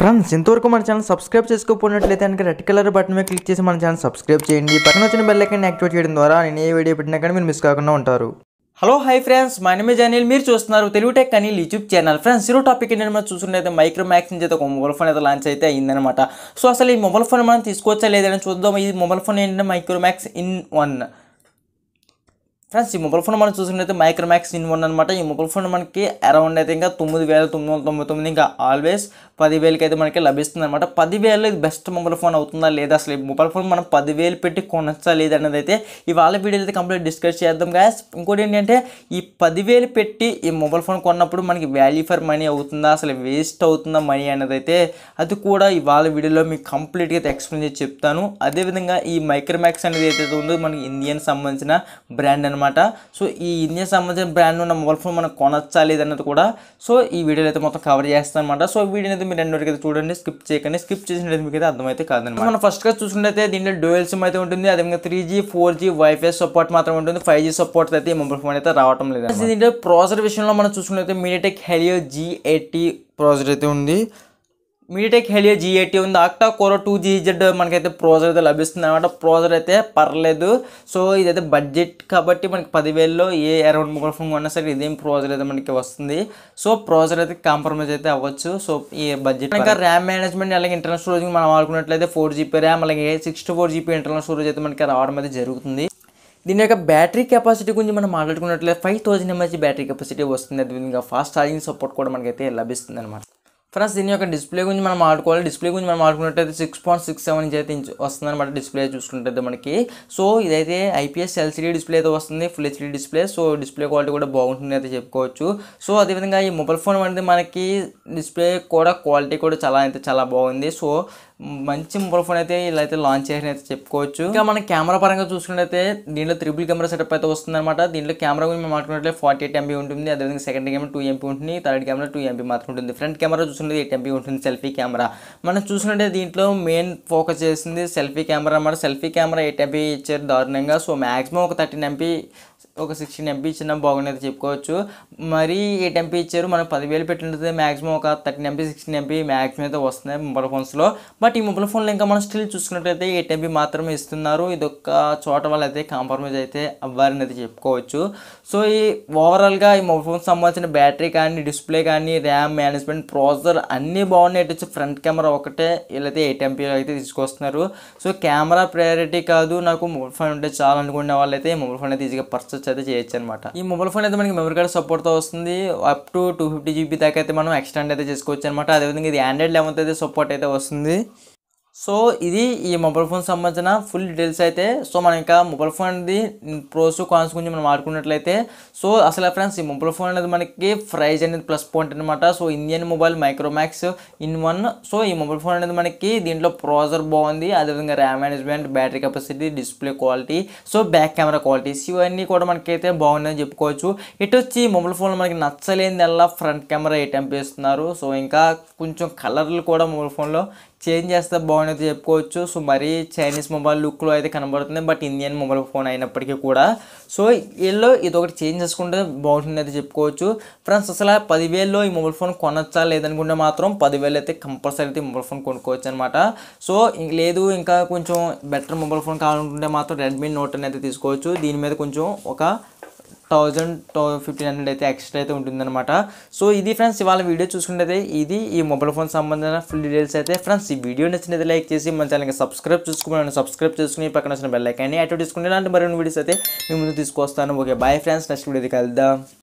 Friends ఇంతవరకు మన channel subscribe చేసుకోకపోయినట్లయితే కనుక రెడ్ కలర్ బటన్ మీద క్లిక్ చేసి మన ఛానల్ సబ్స్క్రైబ్ చేయండి. పక్కన వచ్చిన బెల్ ఐకాన్ యాక్టివేట్ చేయడం ద్వారా నేను ఏ వీడియో పెట్టినా కానీ మీరు మిస్ కాకుండా ఉంటారు. Hello hi friends my name Anil మీరు చూస్తున్నారు Telugu tech Anil YouTube channel. Friends ఈరో టాపిక్ ఏంటంటే మనం చూసుకుంటే మైక్రోమాక్స్ నుంచి అయితే ఒక మొబైల్ ఫోన్ అయితే లాంచ్ అయితే అయిందనమాట సో అసలు ఈ మొబైల్ ఫోన్ మనం తీసుకోవచ్చా లేదని చూద్దాం. ఈ మొబైల్ ఫోన్ ఏంటంటే Micromax in one friends ఈ మొబైల్ ఫోన్ మనం చూసుకున్నట్లయితే మైక్రోమాక్స్ ఇన్ వన్ అనమాట ఈ మొబైల్ ఫోన్ మనకి అరౌండ్ అయితే ఇంకా తొమ్మిది వేల తొమ్మిది వందల తొంభై తొమ్మిది ఇంకా ఆల్వేస్ పదివేలకి అయితే మనకి లభిస్తుంది అనమాట పదివేలు ఇది బెస్ట్ మొబైల్ ఫోన్ అవుతుందా లేదా అసలు ఈ మొబైల్ ఫోన్ మనం పదివేలు పెట్టి కొనచ్చా లేదా అనేది అయితే ఇవాళ వీడియోలో అయితే కంప్లీట్ డిస్కస్ చేద్దాం గాయస్ ఇంకోటి ఏంటంటే ఈ పదివేలు పెట్టి ఈ మొబైల్ ఫోన్ కొన్నప్పుడు మనకి వాల్యూ ఫర్ మనీ అవుతుందా? అసలు వేస్ట్ అవుతుందా మనీ అనేది అయితే అది కూడా ఇవాళ వీడియోలో మీకు కంప్లీట్గా అయితే ఎక్స్ప్లెయిన్ చేసి చెప్తాను. అదేవిధంగా ఈ మైక్రోమాక్స్ అనేది ఏదైతే ఉందో మనకి ఇండియన్ సంబంధించిన బ్రాండ్ అనమాట సో ఈ ఇండియా సంబంధించిన బ్రాండ్ ఉన్న మొబైల్ ఫోన్ మనం కొనచ్చా లేదన్నది కూడా సో ఈ వీడియోలో అయితే మొత్తం కవర్ చేస్తాను అనమాట సో వీడియో అయితే మీరు రెండు అయితే చూడండి స్కిప్ చేయకండి. స్కిప్ చేసినట్టు మీకు అయితే అర్థమైతే కాదనమాట మనం ఫస్ట్గా చూసుకుంటే దీంట్లో డ్యూయల్ సిమ్ అయితే ఉంటుంది. అదేవిధంగా three G four G wifi support మాత్రం ఉంటుంది. ఫైవ్ జీ సపోర్ట్ అయితే ఈ మొబైల్ ఫోన్ అయితే రావటం లేదు దీంట్లో ప్రాసెసర్ విషయంలో మనం చూసుకున్నట్లయితే MediaTek Helio G eighty processor అయితే ఉంది. మీటెక్ హెలియో జీ ఎయిటీ ఉంది. Octa core two G Z మనకైతే ప్రోజర్ అయితే లభిస్తుంది అనమాట ప్రోజర్ అయితే పర్లేదు. సో ఇదైతే బడ్జెట్ కాబట్టి మనకి పదివేల్లో ఏ అరౌండ్ మొబైల్ ఫోన్ కొన్నా సరే ఇదేం ప్రోజర్ అయితే మనకి వస్తుంది. సో ప్రోజర్ అయితే కాంప్రమైజ్ అయితే అవ్వచ్చు. సో ఈ బడ్జెట్ ఇంకా ర్యామ్ మేనేజ్మెంట్ అలాగే ఇంటర్నల్ స్టోరేజ్ మనం వాడుకున్నట్లయితే ఫోర్ జీబీ ర్యామ్ అలాగే sixty four GB internal storage అయితే మనకి రావడం అయితే జరుగుతుంది. దీని యొక్క బ్యాటరీ కెపాసిటీ గురించి మనం మాట్లాడుకున్నట్లయితే five thousand MS battery capacity వస్తుంది. అదేవిధంగా ఫాస్ట్ ఛార్జింగ్ సపోర్ట్ కూడా మనకైతే లభిస్తుంది అనమాట ఫ్రెండ్స్ దీని యొక్క డిస్ప్లే గురించి మనం ఆడుకోవాలి. డిస్ప్లే గురించి మనం ఆడుకున్నట్టయితే six point six seven inch అయితే ఇంచ్ డిస్ప్లే చూసుకుంటే మనకి. సో ఇదైతే ఐపీఎస్ ఎల్సీడీ డిస్ప్లే అయితే వస్తుంది full HD display. So display quality కూడా బాగుంటుంది అయితే చెప్పుకోవచ్చు. సో అదేవిధంగా ఈ మొబైల్ ఫోన్ అనేది మనకి డిస్ప్లే కూడా క్వాలిటీ కూడా చాలా అయితే చాలా బాగుంది. సో మంచి మొబైల్ ఫోన్ అయితే ఇలా అయితే లాంచ్ చేసిన అయితే చెప్పుకోవచ్చు. ఇంకా మన కెమెరా పరంగా చూసుకున్నట్లయితే దీంట్లో త్రిబుల్ కెమెరా సెటప్ అయితే వస్తుంది అనమాట దీంట్లో కెమెరా గురించి మేము మాట్లాడుకుంటే ఫార్టీ ఎయిట్ ఎంబీ ఉంటుంది. అదేవిధంగా సెకండ్ కెమెరా టూ ఎంపీ ఉంటుంది. థర్డ్ కెమెరా టూ ఎంపీ మాత్రం ఉంటుంది. ఫ్రంట్ కెమెరా చూసుకుంటే ఎయిట్ ఎంపీ ఉంటుంది సెల్ఫీ కెమెరా మనం చూసుకుంటే దీంట్లో మెయిన్ ఫోకస్ చేసింది సెల్ఫీ కెమెరా అన్నమాట. సెల్ఫీ కెమెరా ఎయిట్ ఎంపీ ఇచ్చారు దారుణంగా. సో మాక్సిమం ఒక థర్టీన్ ఎంపీ ఒక సిక్స్టీన్ ఎంపీ ఇచ్చిన బాగుండేది చెప్పుకోవచ్చు. మరీ ఎయిట్ ఎంపీ ఇచ్చారు. మనం పదివేలు పెట్టినట్లయితే మాక్సిమం ఒక thirteen MP sixteen MP maximum అయితే వస్తున్నాయి మొబైల్ ఫోన్స్లో బట్ ఈ మొబైల్ ఫోన్లో ఇంకా మనం స్టిల్ చూసుకున్నట్లయితే ఎయిట్ ఎంపీ మాత్రమే ఇస్తున్నారు. ఇది ఒక చోట వాళ్ళు అయితే కాంప్రమైజ్ అయితే అవ్వాలని అయితే చెప్పుకోవచ్చు. సో ఈ ఓవరాల్గా ఈ మొబైల్ ఫోన్ సంబంధించిన బ్యాటరీ కానీ డిస్ప్లే కానీ ర్యామ్ మేనేజ్మెంట్ ప్రాసెసర్ అన్నీ బాగున్నాయి. వచ్చి ఫ్రంట్ కెమెరా ఒకటే వీళ్ళైతే ఎయిట్ ఎంపీలో అయితే తీసుకొస్తున్నారు. సో కెమెరా ప్రయారిటీ కాదు. నాకు మొబైల్ ఫోన్ ఉంటే చాలా అనుకునే వాళ్ళైతే మొబైల్ ఫోన్ అయితే ఈజీగా పర్చేస్ అయితే చేయొచ్చు అనమాట ఈ మొబైల్ ఫోన్ అయితే మనకి మెమరీ కార్డ్ సపోర్ట్తో వస్తుంది. Up to two fifty GB దాకా అయితే మనం ఎక్స్టెండ్ అయితే చేసుకోవచ్చు అనమాట అదేవిధంగా ఇది ఆండ్రాయిడ్ లెవెన్త్ అయితే సపోర్ట్ అయితే వస్తుంది. సో ఇది ఈ మొబైల్ ఫోన్ సంబంధించిన ఫుల్ డీటెయిల్స్ అయితే సో మనం ఇంకా మొబైల్ ఫోన్ది ప్రోస్ కాన్స్ గురించి మనం ఆడుకున్నట్లయితే సో అసలు ఫ్రెండ్స్ ఈ మొబైల్ ఫోన్ అనేది మనకి ప్రైజ్ అనేది ప్లస్ పాయింట్ అనమాట so Indian mobile Micromax in one so ఈ మొబైల్ ఫోన్ అనేది మనకి దీంట్లో ప్రాసెసర్ బాగుంది. అదేవిధంగా RAM management battery capacity display quality so back camera qualities ఇవన్నీ కూడా మనకైతే బాగున్నాయని చెప్పుకోవచ్చు. ఇటు వచ్చి మొబైల్ ఫోన్లో మనకి నచ్చలేనిదల్లా front camera eight MP so ఇంకా కొంచెం కలర్లు కూడా మొబైల్ ఫోన్లో చేంజ్ చేస్తే బాగుండేది చెప్పుకోవచ్చు. సో మరీ చైనీస్ మొబైల్ లుక్లో అయితే కనబడుతుంది. బట్ ఇండియన్ మొబైల్ ఫోన్ అయినప్పటికీ కూడా. సో వీళ్ళు ఇది ఒకటి చేంజ్ చేసుకుంటే బాగుంటుంది అయితే చెప్పుకోవచ్చు. ఫ్రెండ్స్ అసలు పదివేల్లో ఈ మొబైల్ ఫోన్ కొనొచ్చా లేదనుకుంటే మాత్రం పదివేలు అయితే కంపల్సరీ అయితే మొబైల్ ఫోన్ కొనుక్కోవచ్చు అనమాట సో లేదు ఇంకా కొంచెం బెటర్ మొబైల్ ఫోన్ కావాలనుకుంటే మాత్రం రెడ్మీ నోట్ అనేది తీసుకోవచ్చు. దీని మీద కొంచెం ఒక థౌజండ్ ఫిఫ్టీన్ హండ్రెడ్ అయితే ఎక్స్ట్రా అయితే ఉంటుందన్నమాట. సో ఇది ఫ్రెండ్స్ ఇవాళ వీడియో చూసుకుంటే ఇది ఈ మొబైల్ ఫోన్ సంబంధించిన ఫుల్ డీటెయిల్స్ అయితే ఫ్రెండ్స్ ఈ వీడియో నచ్చినది లైక్ చేసి మన ఛానల్కి సబ్స్క్రైబ్ చేసుకుని సబ్స్క్రైబ్ చేసుకుని పక్కన వచ్చిన బెల్ ఐకాన్ని యాక్టివ్ చేసుకుని ఇలాంటి మరిన్ని వీడియోస్ అయితే మీ ముందు తీసుకొస్తాను ఓకే బాయ్ ఫ్రెండ్స్ నెక్స్ట్ వీడియోకి వెళ్దాం